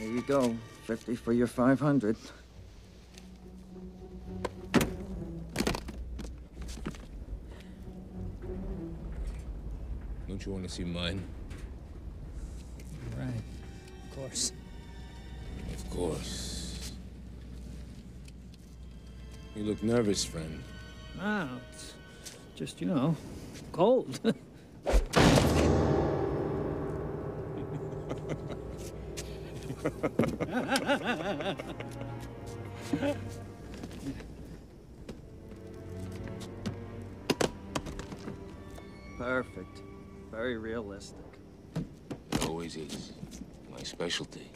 Here you go. 50 for your 500. Don't you want to see mine? Right. Of course. Of course. You look nervous, friend. Ah, it's just, you know, cold. Perfect. Very realistic. It always is. My specialty.